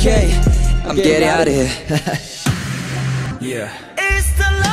Okay, I'm getting out of here Yeah. It's the.